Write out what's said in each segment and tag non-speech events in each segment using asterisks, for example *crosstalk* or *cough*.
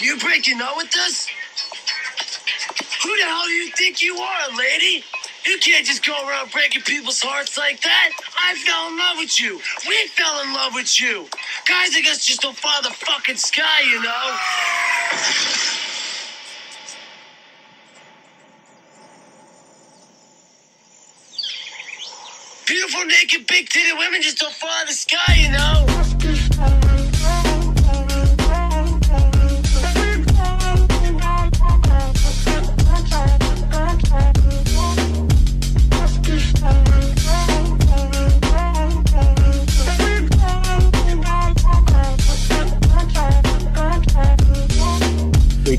You breaking up with us? Who the hell do you think you are, lady? You can't just go around breaking people's hearts like that. I fell in love with you. We fell in love with you. Guys like us just don't follow the fucking sky, you know? Beautiful, naked, big titted women just don't fall follow the sky, you know?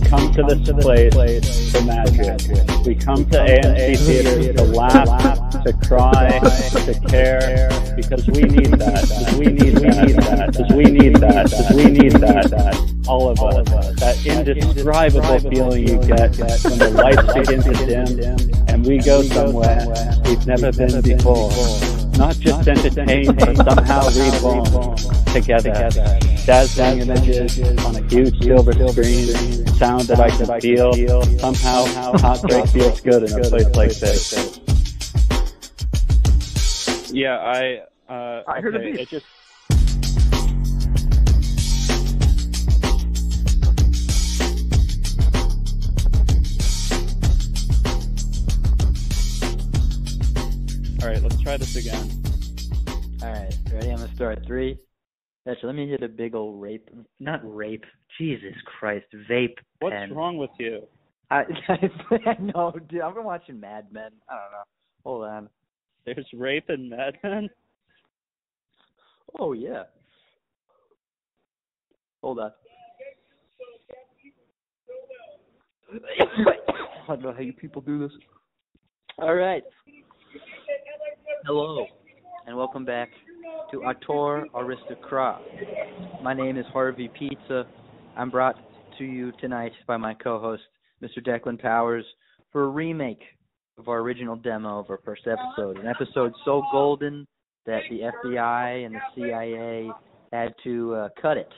Come to this place for magic. We come to AMC theaters to laugh, to cry, to care, because we need that. We need that. Because we need that. Because we need that. All of us. That indescribable feeling you get when the lights begin to dim and we go somewhere we've never been before. Not just entertained, but somehow reborn together. Dazzling images on a huge silver screen, sound that I can feel. Somehow, heartbreak feels good in a place like this. Yeah, I. Uh, I heard a okay, beep. It just. All right, let's try this again. All right, ready? I'm gonna start three. Actually, let me hit a big old rape. Not rape. Jesus Christ, vape What's pen. wrong with you? I, *laughs* I know, dude. I've been watching Mad Men. I don't know. Hold on. There's rape in Mad Men. Oh yeah. Hold on. *coughs* I don't know how you people do this. All right. Hello, and welcome back to Auteur Aristocrat. My name is Harvey Giza. I'm brought to you tonight by my co-host, Mr. Declan Powers, for a remake of our original demo of our first episode. An episode so golden that the FBI and the CIA had to uh, cut it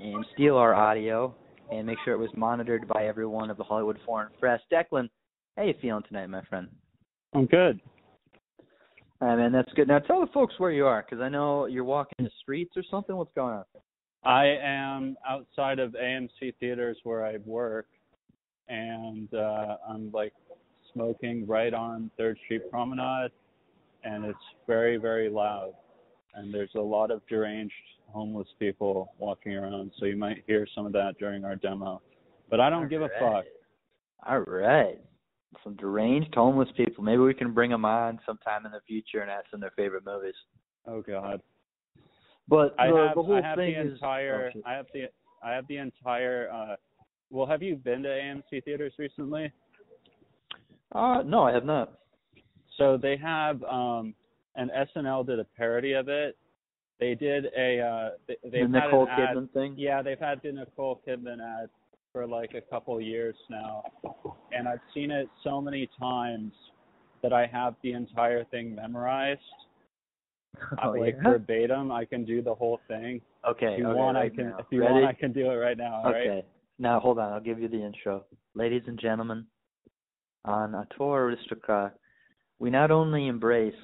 and steal our audio and make sure it was monitored by everyone of the Hollywood Foreign Press. Declan, how you feeling tonight, my friend? I'm good. All right, man, that's good. Now tell the folks where you are, because I know you're walking the streets or something. What's going on? I am outside of AMC theaters where I work, and uh, I'm like smoking right on Third Street Promenade, and it's very, very loud. And there's a lot of deranged homeless people walking around, so you might hear some of that during our demo. But I don't give a fuck. All right. Some deranged homeless people. Maybe we can bring them on sometime in the future and ask them their favorite movies. Oh God. But I the, have the whole I have thing the is entire oh. I have the I have the entire uh well have you been to AMC theaters recently? Uh, no, I have not. So they have um and SNL did a parody of it. They did a uh they, they've the Nicole an ad, Kidman thing. Yeah, they've had the Nicole Kidman ad for like a couple years now. And I've seen it so many times that I have the entire thing memorized. *laughs* Oh, like yeah? verbatim, I can do the whole thing. Okay. If you okay, want, I can. now. If you Ready? want, I can do it right now. all right? Okay. Now hold on, I'll give you the intro. Ladies and gentlemen, on a tour aristocrat, we not only embrace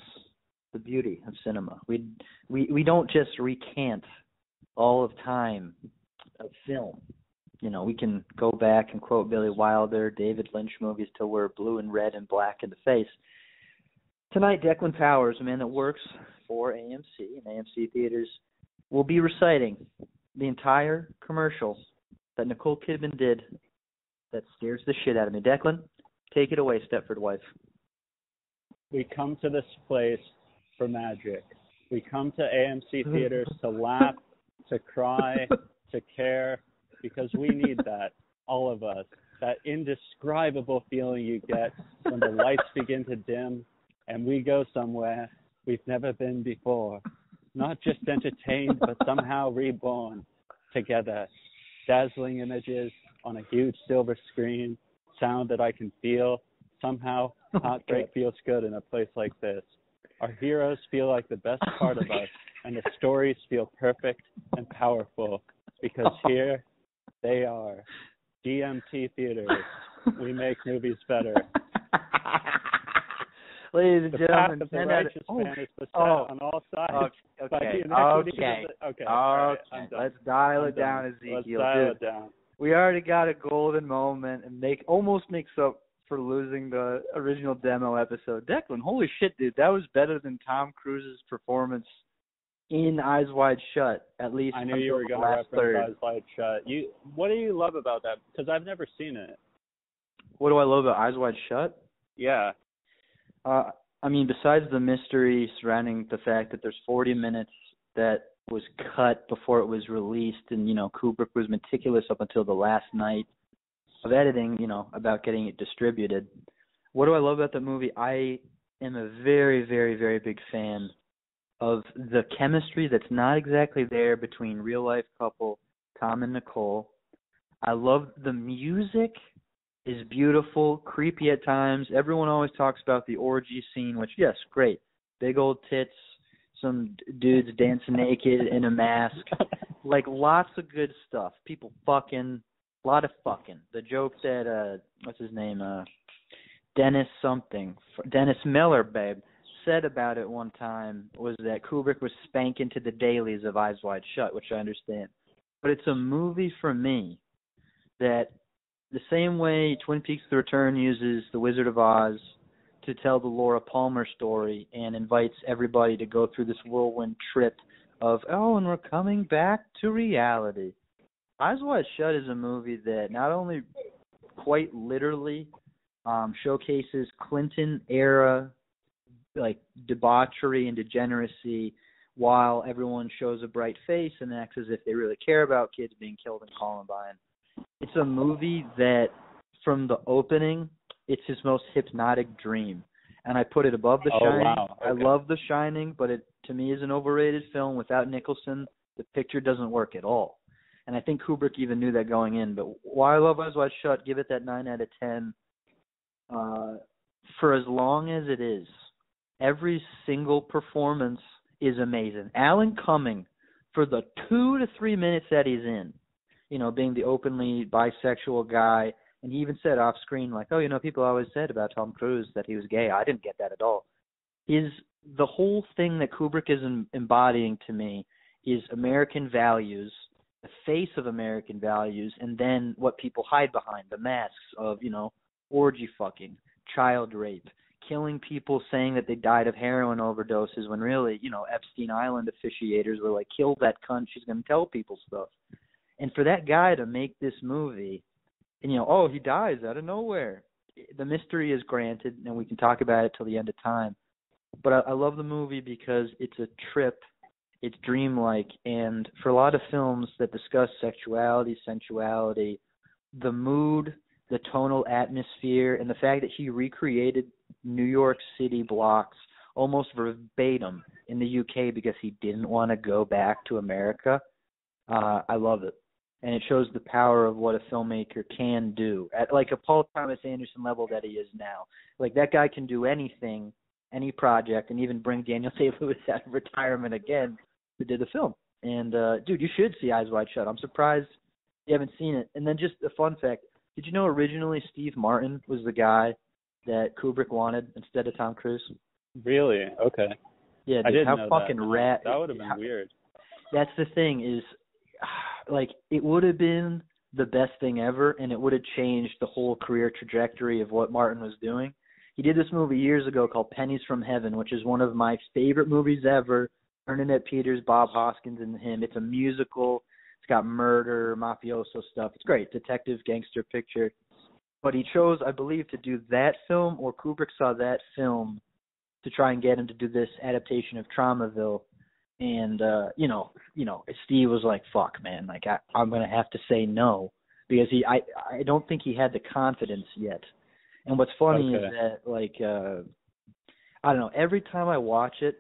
the beauty of cinema. We we we don't just recant all of time of film. You know, we can go back and quote Billy Wilder, David Lynch movies till we're blue and red and black in the face. Tonight, Declan Powers, a man that works for AMC and AMC theaters, will be reciting the entire commercial that Nicole Kidman did that scares the shit out of me. Declan, take it away, Stepford wife. We come to this place for magic. We come to AMC *laughs* theaters to laugh, to cry, to care, because we need that, all of us. That indescribable feeling you get when the lights begin to dim and we go somewhere we've never been before. Not just entertained, but somehow reborn together. Dazzling images on a huge silver screen, sound that I can feel. Somehow, oh heartbreak feels good in a place like this. Our heroes feel like the best part of us, and the stories feel perfect and powerful because here they are DMT theaters. we make movies better. *laughs* Ladies and The gentlemen, path of the 10 out of- righteous oh, man is beset oh, on all sides okay, *laughs* by okay, okay. Okay, right. Let's dial it down. Ezekiel. Let's dial Dude, it down. we already got a golden moment and make almost makes up for losing the original demo episode. Declan, holy shit, dude, that was better than Tom Cruise's performance in Eyes Wide Shut. At least I knew you were going to reference third. Eyes Wide Shut. You, what do you love about that? Because I've never seen it. What do I love about Eyes Wide Shut? Yeah. Uh, I mean, besides the mystery surrounding the fact that there's 40 minutes that was cut before it was released, and you know Kubrick was meticulous up until the last night of editing, you know, about getting it distributed. What do I love about the movie? I am a very, very, very big fan of the chemistry that's not exactly there between real life couple Tom and Nicole. I love the music is beautiful, creepy at times. Everyone always talks about the orgy scene, which yes, great. Big old tits, some d- dudes dancing naked in a mask. *laughs* Like lots of good stuff. People fucking, a lot of fucking. The joke that uh what's his name? Uh Dennis something. Dennis Miller, babe, said about it one time was that Kubrick was spanking to the dailies of Eyes Wide Shut, which I understand. But it's a movie for me that the same way Twin Peaks The Return uses The Wizard of Oz to tell the Laura Palmer story and invites everybody to go through this whirlwind trip of, oh, and we're coming back to reality. Eyes Wide Shut is a movie that not only quite literally um, showcases Clinton era like debauchery and degeneracy while everyone shows a bright face and acts as if they really care about kids being killed in Columbine. It's a movie that from the opening, it's his most hypnotic dream. And I put it above The Oh, Shining. wow. I love The Shining, but it to me is an overrated film without Nicholson. The picture doesn't work at all. And I think Kubrick even knew that going in. But why I love Eyes Wide Shut, give it that nine out of ten. Uh, for as long as it is, every single performance is amazing. Alan Cumming, for the two to three minutes that he's in, you know, being the openly bisexual guy, and he even said off screen, like, oh, you know, people always said about Tom Cruise that he was gay. I didn't get that at all. Is the whole thing that Kubrick is em- embodying to me is American values, the face of American values, and then what people hide behind the masks of, you know, orgy fucking, child rape, killing people saying that they died of heroin overdoses when really, you know, Epstein Island officiators were like, kill that cunt, she's going to tell people stuff. And for that guy to make this movie, and you know, oh, he dies out of nowhere. The mystery is granted, and we can talk about it till the end of time. But I, I love the movie because it's a trip, it's dreamlike, and for a lot of films that discuss sexuality, sensuality, the mood, the tonal atmosphere, and the fact that he recreated New York City blocks almost verbatim in the UK because he didn't want to go back to America. Uh, I love it. And it shows the power of what a filmmaker can do at like a Paul Thomas Anderson level that he is now. Like that guy can do anything, any project, and even bring Daniel *laughs* Day Lewis out of retirement again to do the film. And uh dude, you should see Eyes Wide Shut. I'm surprised you haven't seen it. And then just a fun fact: Did you know originally Steve Martin was the guy that Kubrick wanted instead of Tom Cruise? Really? Okay. Yeah, I didn't how know fucking that. rat. That would have been how- weird. that's the thing is like it would have been the best thing ever and it would have changed the whole career trajectory of what Martin was doing. He did this movie years ago called Pennies from Heaven, which is one of my favorite movies ever. Bernadette Peters, Bob Hoskins and him. It's a musical. It's got murder, mafioso stuff. It's great. Detective gangster picture. But he chose, I believe, to do that film or Kubrick saw that film to try and get him to do this adaptation of Traumnovelle and uh you know you know steve was like fuck man like i i'm going to have to say no because he i i don't think he had the confidence yet and what's funny Okay. is that like uh i don't know every time i watch it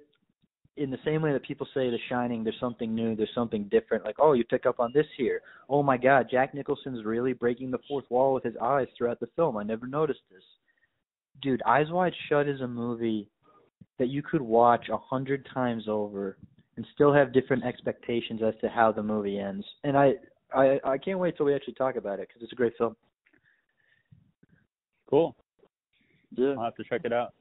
in the same way that people say the shining there's something new there's something different like oh you pick up on this here oh my god jack nicholson's really breaking the fourth wall with his eyes throughout the film i never noticed this dude eyes wide shut is a movie that you could watch a hundred times over and still have different expectations as to how the movie ends. And I I I can't wait till we actually talk about it because it's a great film. Cool. Yeah. I'll have to check it out.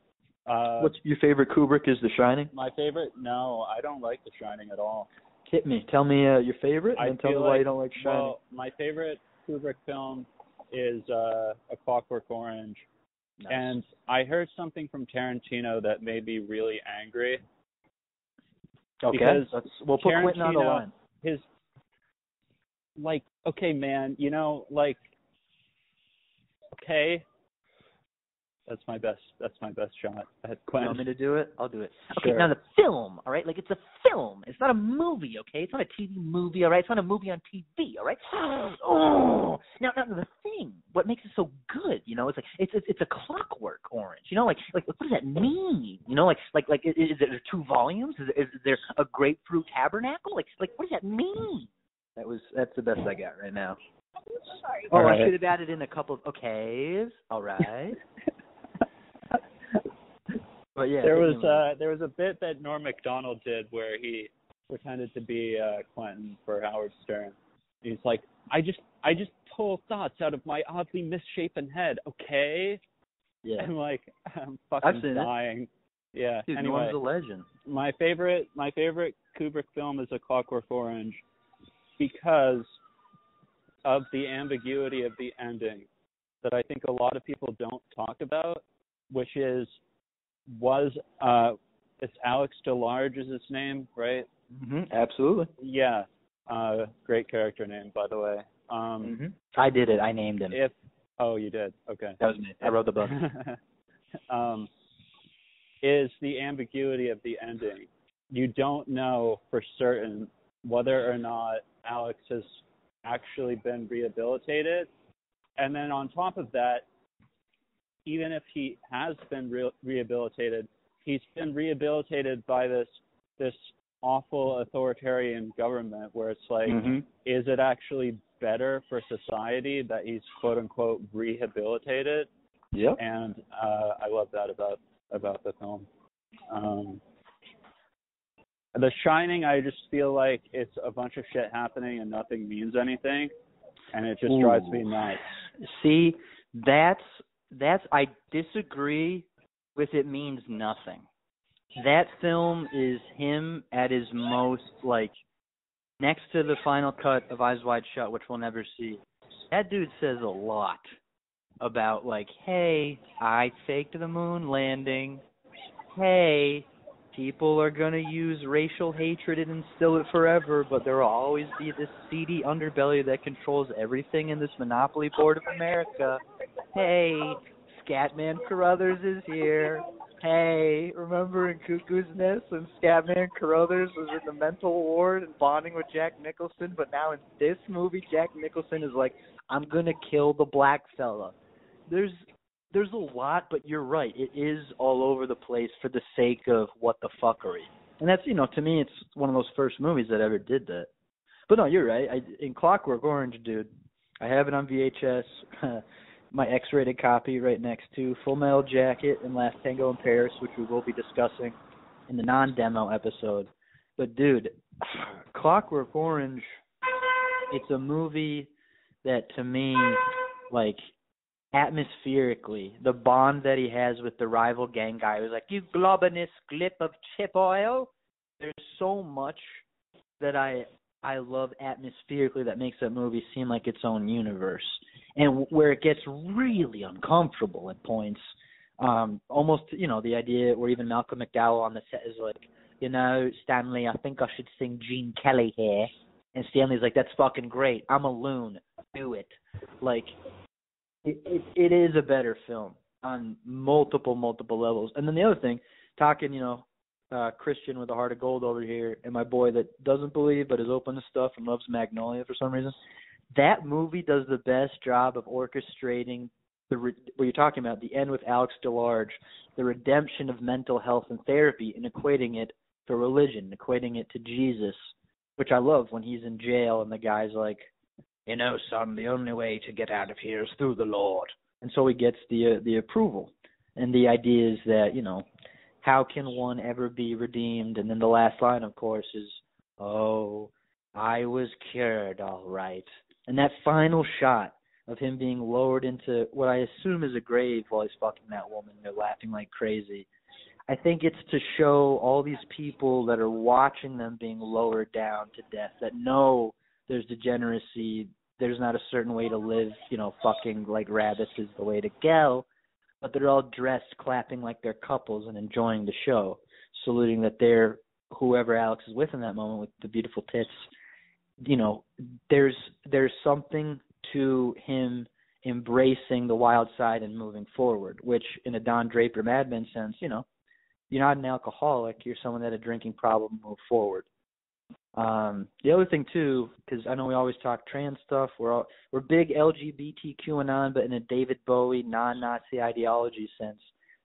Uh, What's your favorite Kubrick? Is The Shining? my favorite? No, I don't like The Shining at all. Hit me. Tell me uh, your favorite, I and then tell me why like- you don't like Shining. Well, my favorite Kubrick film is uh, A Clockwork Orange, Nice. and I heard something from Tarantino that made me really angry. okay, because Let's, we'll put Quentin on the line. His, like, okay, man, you know, like, okay, that's my best. That's my best shot at You want me to do it? I'll do it. Okay, Sure. now the film, all right? Like it's a film. It's not a movie, okay? It's not a TV movie, all right? It's not a movie on TV, all right? *gasps* Oh, now, now the thing, what makes it so good, you know, it's like it's it's, it's a clockwork orange, you know, like like what does that mean? You know, like like like is, is there two volumes? Is, is there a grapefruit tabernacle? Like like what does that mean? That was that's the best I got right now. Oh, All I right. should have added in a couple of okays. All right. *laughs* But yeah, there was me with it. uh there was a bit that Norm Macdonald did where he pretended to be uh Quentin for Howard Stern. He's like, I just I just pull thoughts out of my oddly misshapen head, okay? yeah. I'm like I'm fucking seen it. dying. Yeah. Dude, anyway, Norm's a legend. my favorite my favorite Kubrick film is A Clockwork Orange because of the ambiguity of the ending that I think a lot of people don't talk about, which is was uh it's Alex DeLarge is his name, right? hmm Absolutely. Yeah. Uh great character name by the way. Um hmm I did it. I named him. if oh you did. Okay. That was me. I wrote the book. *laughs* um, is the ambiguity of the ending. You don't know for certain whether or not Alex has actually been rehabilitated. And then on top of that, even if he has been re- rehabilitated, he's been rehabilitated by this this awful authoritarian government where it's like hmm is it actually better for society that he's quote unquote rehabilitated Yep. and uh I love that about about the film. Um The Shining I just feel like it's a bunch of shit happening and nothing means anything and it just drives me nuts. See, that's that's I disagree with it means nothing. That film is him at his most like next to the final cut of Eyes Wide Shut, which we'll never see. That dude says a lot about like, hey, I faked the moon landing. Hey, people are gonna use racial hatred and instill it forever, but there will always be this seedy underbelly that controls everything in this monopoly board of America. Hey, Scatman Carruthers is here. Hey, remember in Cuckoo's Nest when Scatman Carruthers was in the mental ward and bonding with Jack Nicholson, but now in this movie, Jack Nicholson is like, I'm gonna kill the black fella. There's there's a lot, but you're right. It is all over the place for the sake of what the fuckery. And that's you know, to me, it's one of those first movies that ever did that. But no, you're right. I, in Clockwork Orange, dude, I have it on VHS. *laughs* My X-rated copy right next to Full Metal Jacket and Last Tango in Paris, which we will be discussing in the non-demo episode. But dude, *sighs* Clockwork Orange, it's a movie that to me, like atmospherically, the bond that he has with the rival gang guy who's like, You globinous glip of chip oil. There's so much that I I love atmospherically that makes that movie seem like its own universe. And where it gets really uncomfortable at points, um, almost you know, the idea where even Malcolm McDowell on the set is like, you know, Stanley, I think I should sing Gene Kelly here. And Stanley's like, That's fucking great. I'm a loon. Do it. Like it, it it is a better film on multiple multiple levels. And then the other thing, talking, you know, uh Christian with a heart of gold over here, and my boy that doesn't believe but is open to stuff and loves Magnolia for some reason. That movie does the best job of orchestrating the re- what you're talking about, the end with Alex DeLarge, the redemption of mental health and therapy, and equating it to religion, equating it to Jesus, which I love when he's in jail and the guy's like, you know, son, the only way to get out of here is through the Lord. And so he gets the uh, the approval. And the idea is that, you know, how can one ever be redeemed? And then the last line, of course, is, oh, I was cured, all right. And that final shot of him being lowered into what I assume is a grave while he's fucking that woman, they're laughing like crazy. I think it's to show all these people that are watching them being lowered down to death that know there's degeneracy, there's not a certain way to live, you know, fucking like rabbits is the way to go, but they're all dressed clapping like they're couples and enjoying the show, saluting that they're whoever Alex is with in that moment with the beautiful tits. You know, there's there's something to him embracing the wild side and moving forward, which in a Don Draper Mad Men sense, you know, you're not an alcoholic, you're someone that had a drinking problem, move forward. Um, the other thing too, because I know we always talk trans stuff, we're all, we're big LGBTQAnon, but in a David Bowie non-Nazi ideology sense.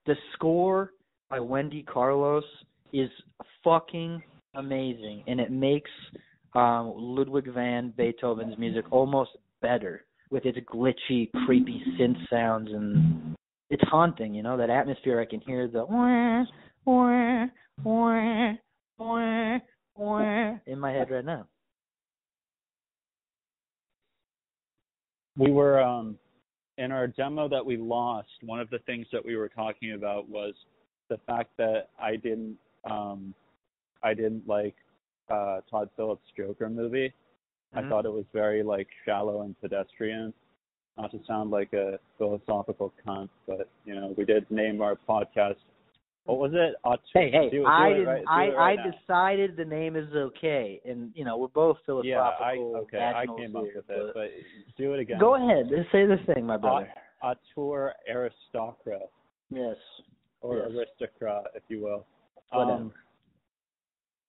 The score by Wendy Carlos is fucking amazing, and it makes um, Ludwig van Beethoven's music almost better with its glitchy, creepy synth sounds, and it's haunting. You know that atmosphere. I can hear the wah, wah, wah, wah, wah in my head right now. We were um in our demo that we lost, one of the things that we were talking about was the fact that I didn't um I didn't like uh Todd Phillips Joker movie. Mhm. I thought it was very like shallow and pedestrian. Not to sound like a philosophical cunt, but you know, we did name our podcast what was it? Aut- Hey, hey, do, do I didn't. right, I right I decided the name is okay, and you know we're both philosophical. Yeah, I okay, I came up with it, but- do it again. Go ahead, say the thing, my brother. Auteur aristocrat yes. or Yes. aristocrat, if you will. Um,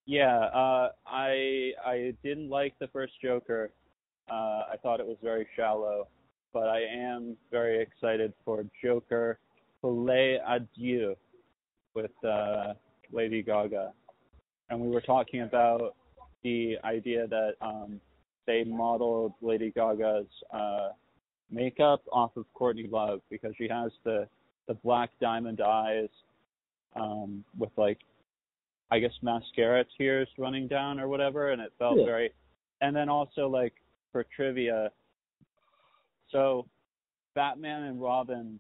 yeah, uh, I I didn't like the first Joker. Uh, I thought it was very shallow, but I am very excited for Joker Poulet Adieu with uh, Lady Gaga, and we were talking about the idea that um, they modeled Lady Gaga's uh, makeup off of Courtney Love because she has the the black diamond eyes um, with like I guess mascara tears running down or whatever, and it felt Yeah. very. And then also like for trivia, so Batman and Robin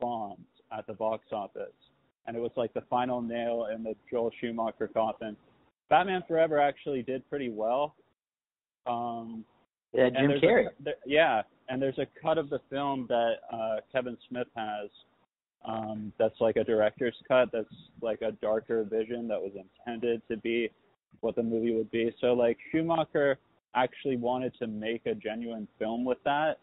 bombed at the box office, and it was like the final nail in the Joel Schumacher coffin. Batman Forever actually did pretty well. Um, Yeah, and Jim there's Carrey. A, there, yeah, and there's a cut of the film that uh, Kevin Smith has. Um, that's like a director's cut. That's like a darker vision that was intended to be what the movie would be. So like Schumacher actually wanted to make a genuine film with that,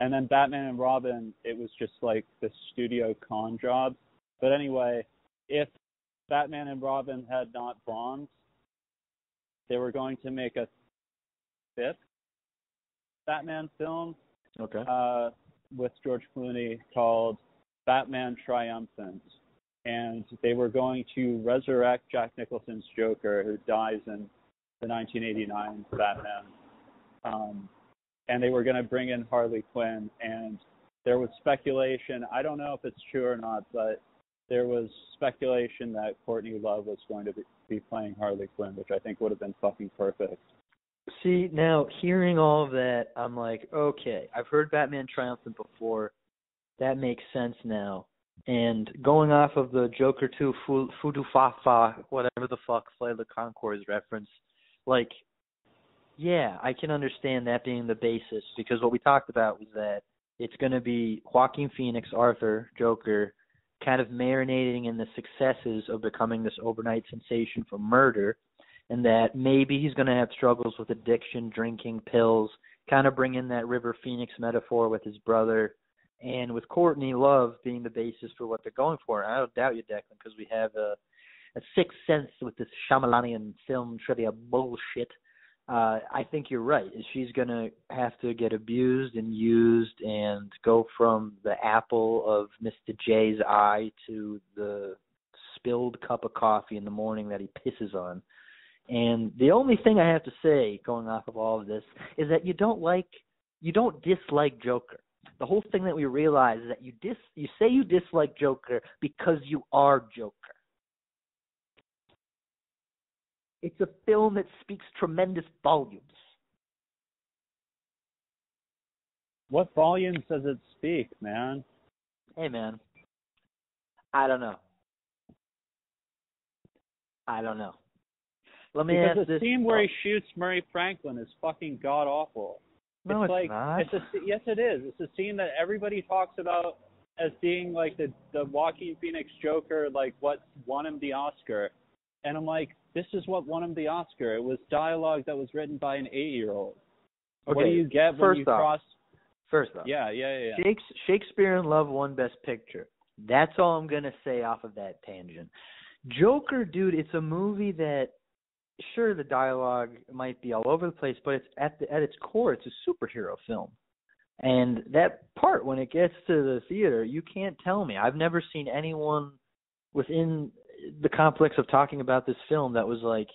and then Batman and Robin, it was just like the studio con job. But anyway, if Batman and Robin had not bombed, they were going to make a fifth Batman film Okay. uh, with George Clooney called Batman Triumphant. And they were going to resurrect Jack Nicholson's Joker, who dies in the 1989 Batman. Um, and they were going to bring in Harley Quinn. And there was speculation, I don't know if it's true or not, but there was speculation that Courtney Love was going to be, be playing Harley Quinn, which I think would have been fucking perfect. See, now hearing all of that, I'm like, okay, I've heard Batman Triumphant before. That makes sense now. And going off of the Joker 2 Fu- Fudu Fa Fa, whatever the fuck Flight of the Conchords reference, like, yeah, I can understand that being the basis because what we talked about was that it's going to be Joaquin Phoenix, Arthur, Joker, kind of marinating in the successes of becoming this overnight sensation for murder and that maybe he's going to have struggles with addiction, drinking, pills, kind of bring in that River Phoenix metaphor with his brother, and with Courtney Love being the basis for what they're going for. I don't doubt you, Declan, because we have a, a sixth sense with this Shyamalanian film trivia bullshit. Uh, I think you're right. She's going to have to get abused and used and go from the apple of Mr. J's eye to the spilled cup of coffee in the morning that he pisses on. And the only thing I have to say, going off of all of this, is that you don't like, you don't dislike Joker. The whole thing that we realize is that you dis, you say you dislike Joker because you are Joker. It's a film that speaks tremendous volumes. What volumes does it speak, man? Hey, man. I don't know. I don't know. Let me because ask the this. scene where he shoots Murray Franklin is fucking god awful. No, it's, it's like not. it's a yes, it is. It's a scene that everybody talks about as being like the the Joaquin Phoenix Joker, like what won him the Oscar. And I'm like, this is what won him the Oscar. It was dialogue that was written by an eight year old. What do you get when first you off, cross? First off, Yeah, yeah, yeah. yeah. Shakes- Shakespeare in Love won Best Picture. That's all I'm gonna say off of that tangent. Joker, dude, it's a movie that sure the dialogue might be all over the place, but it's at the at its core, it's a superhero film. And that part when it gets to the theater, you can't tell me. I've never seen anyone within the complex of talking about this film that was like,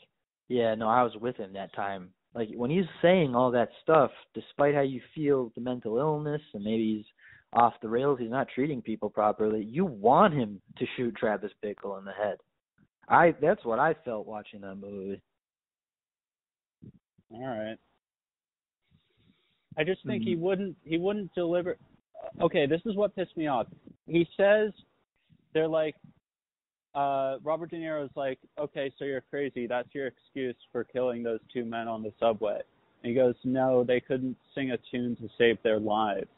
yeah, no, I was with him that time. Like when he's saying all that stuff, despite how you feel the mental illness and maybe he's off the rails, he's not treating people properly. You want him to shoot Travis Bickle in the head. I that's what I felt watching that movie. All right. I just think he Mhm. wouldn't he wouldn't deliver Okay, this is what pissed me off. He says they're like uh Robert De Niro's like, "Okay, so you're crazy. That's your excuse for killing those two men on the subway." And he goes, "No, they couldn't sing a tune to save their lives."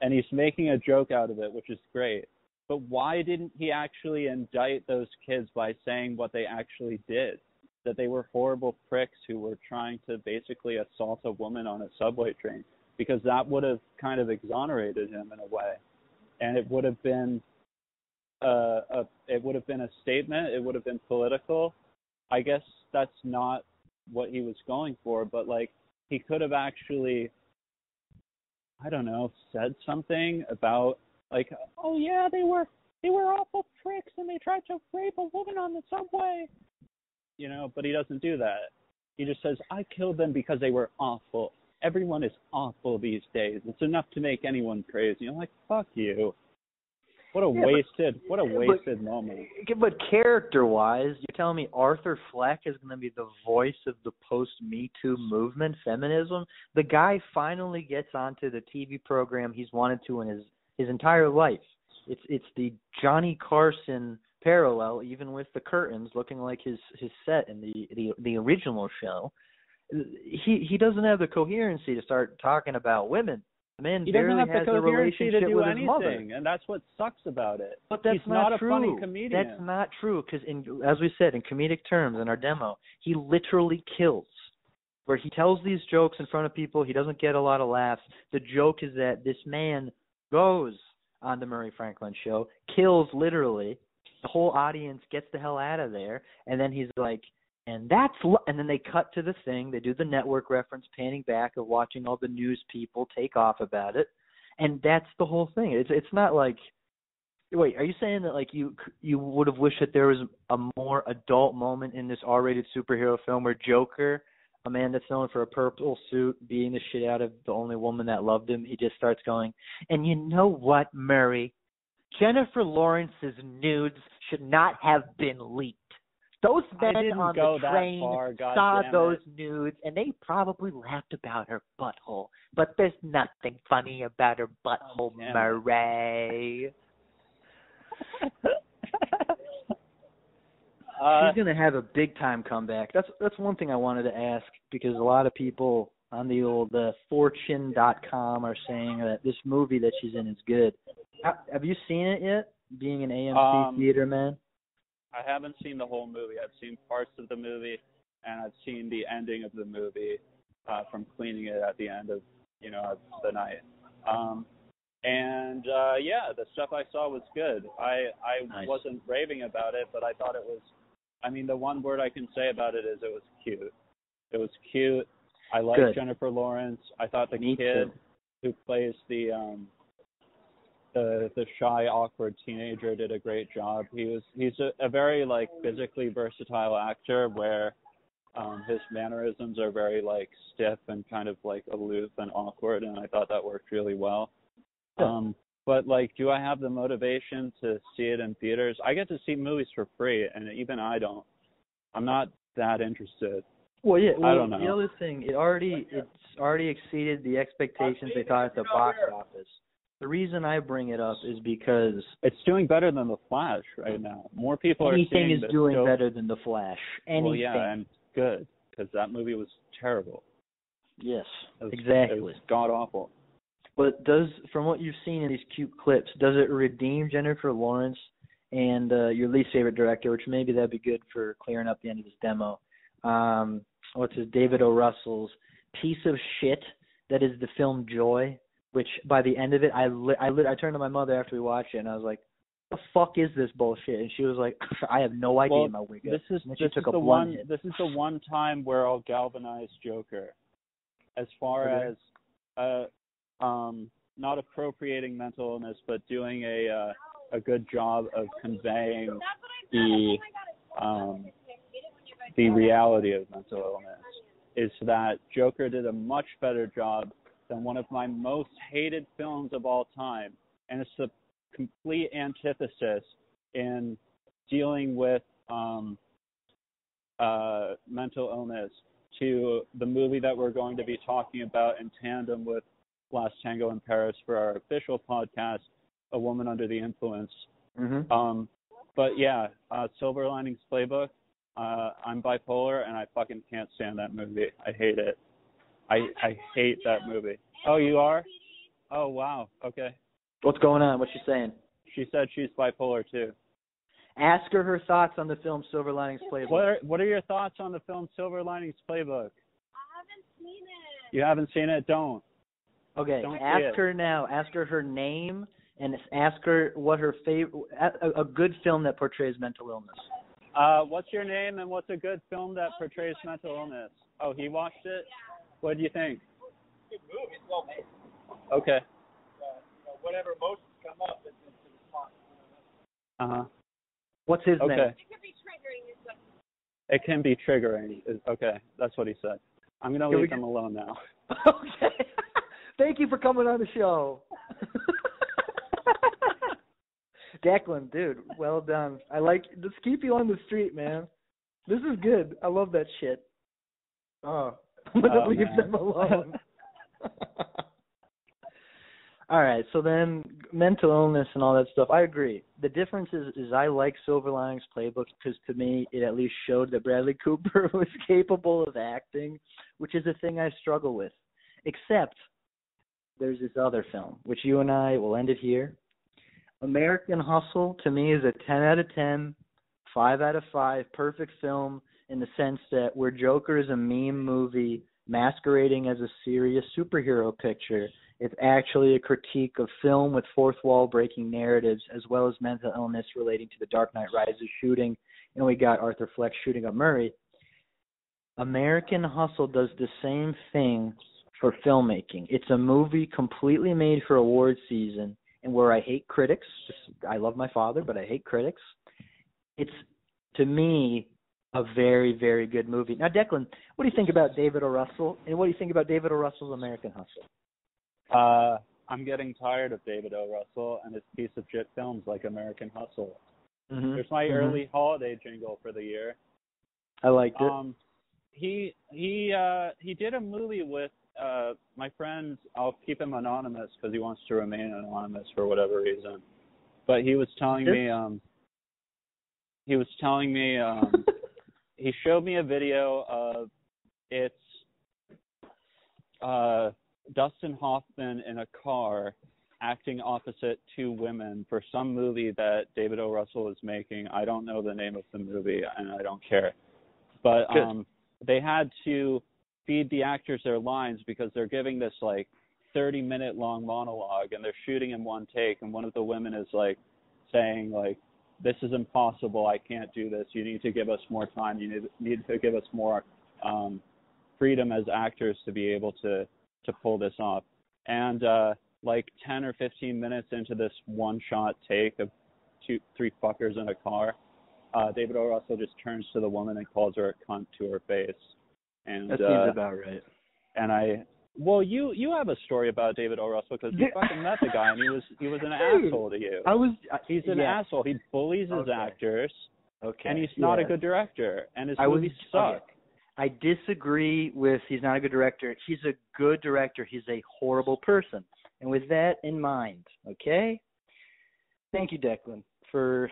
And he's making a joke out of it, which is great. But why didn't he actually indict those kids by saying what they actually did? That they were horrible pricks who were trying to basically assault a woman on a subway train because that would have kind of exonerated him in a way. And it would have been uh, a it would have been a statement it would have been political. I guess that's not what he was going for but like he could have actually i don't know said something about like oh yeah they were they were awful pricks and they tried to rape a woman on the subway you know, but he doesn't do that. He just says, I killed them because they were awful. Everyone is awful these days. It's enough to make anyone crazy. I'm like, fuck you. What a Yeah, but- wasted, what a yeah, but- wasted moment. But character-wise, you're telling me Arthur Fleck is going to be the voice of the post-Me Too movement, feminism? The guy finally gets onto the TV program he's wanted to in his his entire life. It's it's the Johnny Carson parallel, even with the curtains looking like his his set in the the the original show. He he doesn't have the coherency to start talking about women. The man He doesn't barely have has the a coherency relationship to do with anything, and that's what sucks about it. But that's He's not, not a true. funny comedian. That's not true because, in as we said in comedic terms in our demo, he literally kills. Where he tells these jokes in front of people, he doesn't get a lot of laughs. The joke is that this man goes on the Murray Franklin show, kills literally. The whole audience gets the hell out of there, and then he's like, and that's lo-, and then they cut to the thing. They do the network reference, panning back of watching all the news people take off about it, and that's the whole thing. It's it's not like Wait, are you saying that like you you would have wished that there was a more adult moment in this R-rated superhero film where Joker, a man that's known for a purple suit, beating the shit out of the only woman that loved him, he just starts going, and you know what, Murray? Jennifer Lawrence's nudes should not have been leaked. Those I men on the train far, saw those it. nudes and they probably laughed about her butthole. But there's nothing funny about her butthole, damn it. Murray. Uh, She's gonna have a big time comeback. That's that's one thing I wanted to ask because a lot of people on the old uh, Fortune.com are saying that this movie that she's in is good. Ha- Have you seen it yet? Being an AMC Um, theater man. I haven't seen the whole movie. I've seen parts of the movie, and I've seen the ending of the movie uh, from cleaning it at the end of you know of the night. Um, and uh, yeah, the stuff I saw was good. I I Nice. wasn't raving about it, but I thought it was. I mean, the one word I can say about it is it was cute. It was cute. I liked Good. Jennifer Lawrence. I thought the Me kid too. who plays the um the the shy awkward teenager did a great job he was he's a, a very like physically versatile actor where um his mannerisms are very like stiff and kind of like aloof and awkward and i thought that worked really well um but like do i have the motivation to see it in theaters i get to see movies for free and even i don't i'm not that interested. Well, yeah. Well, I don't know. The other thing, it already it's already exceeded the expectations they thought at the box office. The reason I bring it up is because It's doing better than the Flash right now. More people are anything is doing better than the Flash. Anything. Well, yeah, and good because that movie was terrible. yes, was, exactly. It was god awful. But does, from what you've seen in these cute clips, does it redeem Jennifer Lawrence and uh, your least favorite director, which maybe that'd be good for clearing up the end of this demo? Um, what's his David O. Russell's piece of shit that is the film Joy, which by the end of it, I li- I, li- I turned to my mother after we watched it and I was like, "The fuck is this bullshit?" And she was like, *laughs* "I have no idea, Well, my wig." This is And then she this is a the blunt one. hit. This is the one time where I'll galvanize Joker, as far Okay. as uh, um, not appropriating mental illness, but doing a uh, a good job of conveying the um, the reality of mental illness. Is that Joker did a much better job than one of my most hated films of all time, and it's the complete antithesis in dealing with um, uh, mental illness to the movie that we're going to be talking about in tandem with Last Tango in Paris for our official podcast, A Woman Under the Influence. Mm-hmm. Um, but yeah, uh, Silver Linings Playbook. Uh, I'm bipolar and I fucking can't stand that movie. I hate it. I I hate that movie. Oh, you are? Oh wow. Okay. What's going on? What's she saying? She said she's bipolar too. Ask her her thoughts on the film Silver Linings Playbook. What are what are your thoughts on the film Silver Linings Playbook? I haven't seen it. You haven't seen it? Don't. Okay, Don't see ask her now. Ask her her name and ask her what her favorite a, a good film that portrays mental illness. Uh, what's your name and what's a good film that portrays mental illness? Oh, he watched it. What do you think? good movie. It's well made. Okay. Uh, you know, whatever emotions come up, it's, it's a response. Uh huh. What's his Okay. name? It could be triggering. Is what It can be triggering. Okay, that's what he said. I'm gonna Can we leave get- him alone now. *laughs* okay. *laughs* Thank you for coming on the show. *laughs* Declan, dude, well done. I like let's keep you on the street, man. This is good. I love that shit. Oh, I'm gonna Oh, leave man. them alone. *laughs* all right, so then mental illness and all that stuff. I agree. The difference is, is I like Silver Linings Playbook because to me it at least showed that Bradley *laughs* Cooper *laughs* was capable of acting, which is a thing I struggle with. Except there's this other film, which you and I will end it here. American Hustle to me is a 10 out of 10, 5 out of 5, perfect film in the sense that where Joker is a meme movie masquerading as a serious superhero picture, it's actually a critique of film with fourth wall breaking narratives as well as mental illness relating to the Dark Knight Rises shooting, and we got Arthur Fleck shooting up Murray. American Hustle does the same thing for filmmaking. It's a movie completely made for award season and where I hate critics. I love my father, but I hate critics. It's to me a very, very good movie. Now, Declan, what do you think about David O. Russell, and what do you think about David O. Russell's American Hustle? Uh, I'm getting tired of David O. Russell and his piece of shit films like American Hustle. Mm-hmm. There's my early holiday jingle for the year. I liked it. Um, he he uh he did a movie with uh my friend. I'll keep him anonymous because he wants to remain anonymous for whatever reason. But he was telling me um he was telling me um *laughs* he showed me a video of it's uh Dustin Hoffman in a car acting opposite two women for some movie that David O. Russell is making. I don't know the name of the movie and I don't care. But um they had to feed the actors their lines because they're giving this like 30 minute long monologue and they're shooting in one take and one of the women is like saying like this is impossible i can't do this you need to give us more time you need need to give us more um freedom as actors to be able to to pull this off. And uh like 10 or 15 minutes into this one shot take of two three fuckers in a car uh david o. Russell just turns to the woman and calls her a cunt to her face. And that uh, seems about right. and I well you you have a story about David O. Russell because you fucking met the guy and he was he was an *laughs* Dude, asshole to you. I was. I- He's an yeah. asshole. He bullies his Okay. actors. Okay. and he's not a good director, and his I was- movies okay. suck. I disagree with he's not a good director. He's a good director. He's a horrible person. And with that in mind, okay? Thank you, Declan, for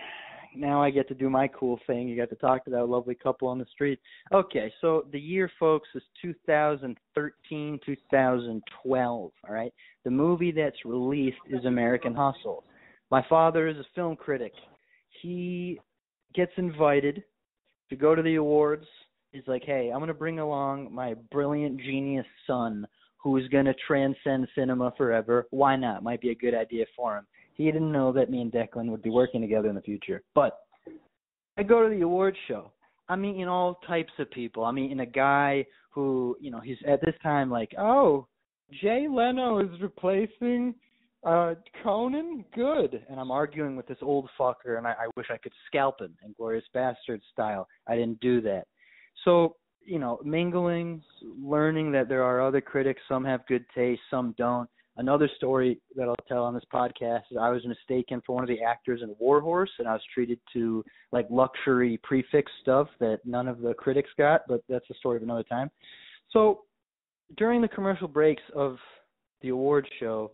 now I get to do my cool thing. You got to talk to that lovely couple on the street. Okay, so the year, folks, is 2013, 2012. All right, the movie that's released is American Hustle. My father is a film critic. He gets invited to go to the awards. He's like, hey, I'm going to bring along my brilliant genius son who's going to transcend cinema forever. Why not? Might be a good idea for him. He didn't know that me and Declan would be working together in the future. But I go to the awards show. I'm meeting all types of people. I'm meeting a guy who, you know, he's at this time like, oh, Jay Leno is replacing uh Conan. Good. And I'm arguing with this old fucker, and I, I wish I could scalp him in Glorious Bastard style. I didn't do that. So you know, mingling, learning that there are other critics. Some have good taste, some don't. Another story that I'll tell on this podcast is I was mistaken for one of the actors in Warhorse, and I was treated to like luxury prix fixe stuff that none of the critics got. But that's a story of another time. So during the commercial breaks of the award show,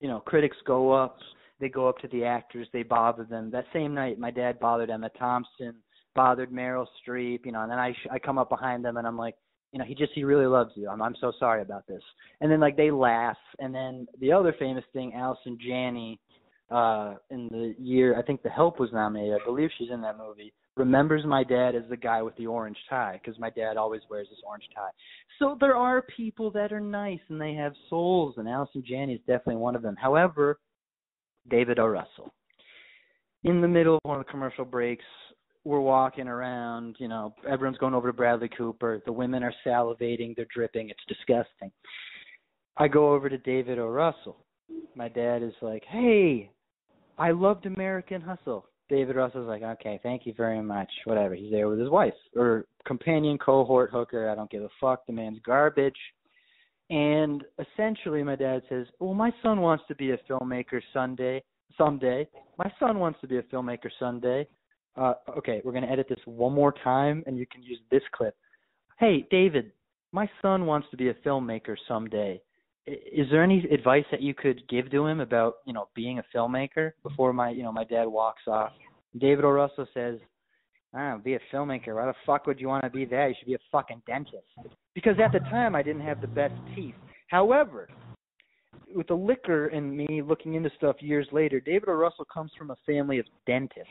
you know, critics go up, they go up to the actors, they bother them. That same night, my dad bothered Emma Thompson, bothered Meryl Streep, you know, and then I I come up behind them and I'm like, you know, he just he really loves you. I'm I'm so sorry about this. And then like they laugh, and then the other famous thing, Allison Janney, uh, in the year I think The Help was nominated. I believe she's in that movie. Remembers my dad as the guy with the orange tie because my dad always wears this orange tie. So there are people that are nice and they have souls, and Allison Janney is definitely one of them. However, David O. Russell. In the middle of one of the commercial breaks, we're walking around, you know, everyone's going over to Bradley Cooper. The women are salivating, they're dripping, it's disgusting. I go over to David O. Russell. My dad is like, Hey, I loved American Hustle. David Russell's like, Okay, thank you very much. Whatever. He's there with his wife or companion cohort hooker, I don't give a fuck. The man's garbage. And essentially my dad says, Well, my son wants to be a filmmaker Sunday someday. My son wants to be a filmmaker someday uh, okay, we're going to edit this one more time and you can use this clip. Hey, David, my son wants to be a filmmaker someday. Is there any advice that you could give to him about, you know, being a filmmaker before my, you know, my dad walks off? David O. Russell says, I don't know, be a filmmaker. Why the fuck would you want to be that? You should be a fucking dentist. Because at the time I didn't have the best teeth. However, with the liquor and me looking into stuff years later, David O. Russell comes from a family of dentists.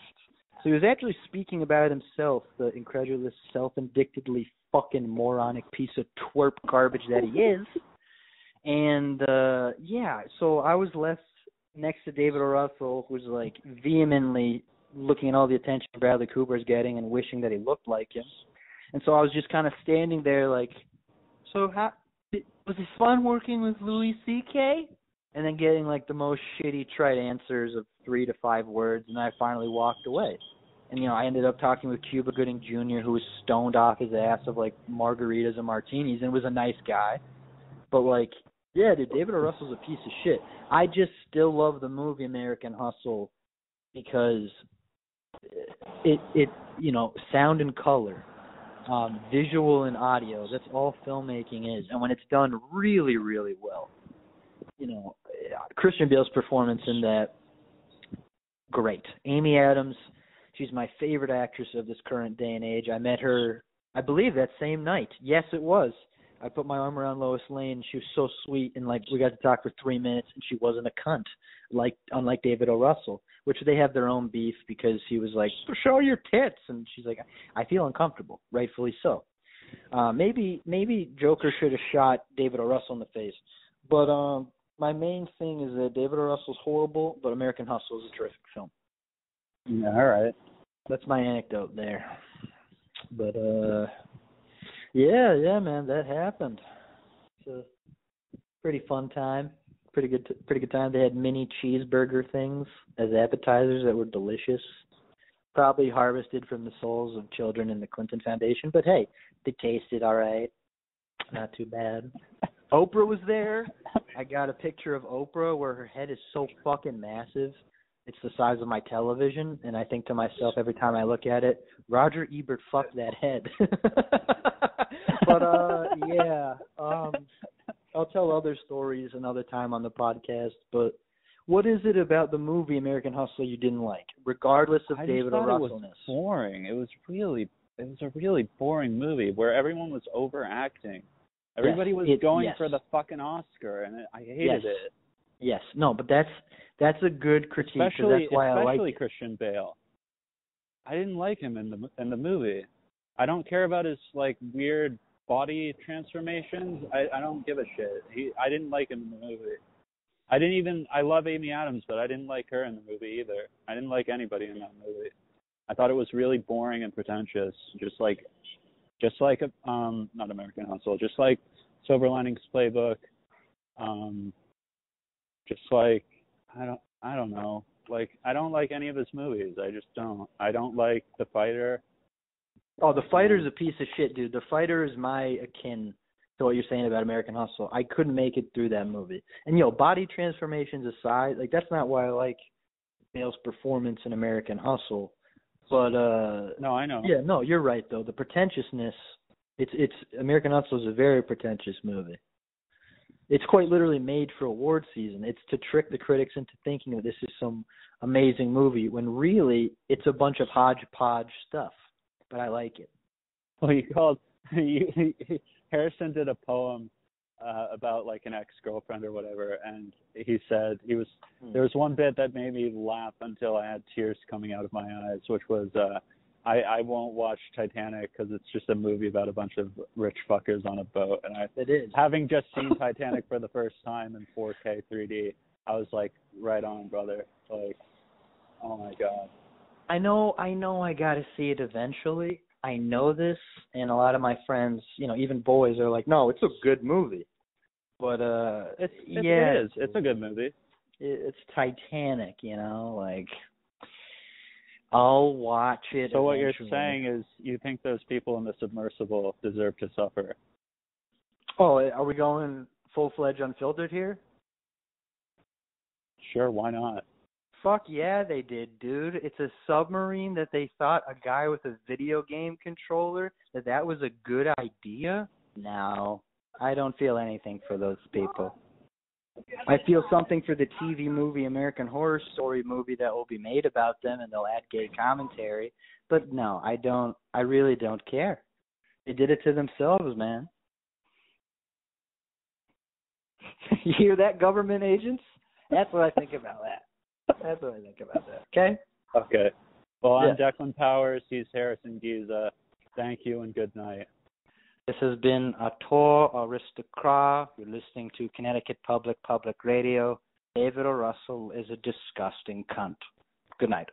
So he was actually speaking about himself, the incredulous, self-indictedly fucking moronic piece of twerp garbage that he is. And uh yeah, so I was left next to David O. Russell, who's like vehemently looking at all the attention Bradley Cooper's getting and wishing that he looked like him. And so I was just kind of standing there like, so how was it fun working with Louis C.K.? And then getting like the most shitty trite answers of three to five words, and I finally walked away. And you know, I ended up talking with Cuba Gooding Jr., who was stoned off his ass of like margaritas and martinis, and was a nice guy. But like, yeah, dude, David O. Russell's a piece of shit. I just still love the movie American Hustle because it it you know sound and color um visual and audio that's all filmmaking is and when it's done really really well you know christian bale's performance in that great. Amy adams she's my favorite actress of this current day and age. I met her i believe that same night. Yes it was. I put my arm around lois lane. She was so sweet and like we got to talk for three minutes and she wasn't a cunt like unlike david o. Russell which they have their own beef because he was like, "Show your tits," and she's like, "I feel uncomfortable," rightfully so. Uh, maybe maybe Joker should have shot David O. Russell in the face, but um, my main thing is that David O. Russell's horrible, but American Hustle is a terrific film. Yeah, all right. That's my anecdote there. But uh, yeah, yeah, man, that happened. It's a pretty fun time pretty good pretty good time. They had mini cheeseburger things as appetizers that were delicious. Probably harvested from the souls of children in the Clinton Foundation, but hey, they tasted all right. Not too bad. Oprah was there. I got a picture of Oprah where her head is so fucking massive it's the size of my television, and I think to myself every time I look at it, Roger Ebert fucked that head. *laughs* but uh, yeah, um, I'll tell other stories another time on the podcast. But what is it about the movie American Hustle you didn't like, regardless of I David just O. thought it was boring. It was really it was a really boring movie where everyone was overacting. Everybody was it- going yes. for the fucking Oscar, and I hated Yes. it. Yes, no, but that's that's a good critique. Especially that's why I like especially. Christian Bale. I didn't like him in the in the movie. I don't care about his like weird body transformations. I I don't give a shit. He I didn't like him in the movie. I didn't even I love Amy Adams, but I didn't like her in the movie either. I didn't like anybody in that movie. I thought it was really boring and pretentious, just like just like um not American Hustle, just like Silver Linings Playbook. Um just like I don't I don't know. Like I don't like any of his movies. I just don't. I don't like The Fighter. Oh, the fighter's a piece of shit, dude. The fighter is my akin to what you're saying about American Hustle. I couldn't make it through that movie. And yo, body transformations aside, like that's not why I like Bale's performance in American Hustle. But uh No, I know. yeah, no, you're right though. The pretentiousness it's it's American Hustle is a very pretentious movie. It's quite literally made for award season. It's to trick the critics into thinking that this is some amazing movie when really it's a bunch of hodgepodge stuff. But I like it. Well, he called. *laughs* Harrison did a poem uh, about like an ex-girlfriend or whatever, and he said he was. Hmm. There was one bit that made me laugh until I had tears coming out of my eyes, which was. uh I, I won't watch Titanic because it's just a movie about a bunch of rich fuckers on a boat, and I It is. having just seen *laughs* Titanic for the first time in 4K 3D, I was like, right on, brother. Like, oh my god. I know I know I gotta see it eventually. I know this and a lot of my friends, you know, even boys are like, No, it's a good movie. But uh It's, it, yeah, it is. It's a good movie. it- it's Titanic, you know, like I'll watch it. So what you're saying is you think those people in the submersible deserve to suffer. Oh, are we going full fledged unfiltered here? Sure, why not? Fuck yeah, they did, dude. It's a submarine that they thought a guy with a video game controller that that was a good idea. No, I don't feel anything for those people. I feel something for the TV movie American Horror Story movie that will be made about them and they'll add gay commentary. But no, I don't I really don't care. They did it to themselves, man. *laughs* you hear that government agents? That's what I think about that. That's what I think about that. Okay? Okay. Well, I'm Yeah. Declan Powers. He's Harrison Giza. Thank you and good night. This has been a tour aristocrat. You're listening to Connecticut Public Public Radio. David O. Russell is a disgusting cunt. Good night.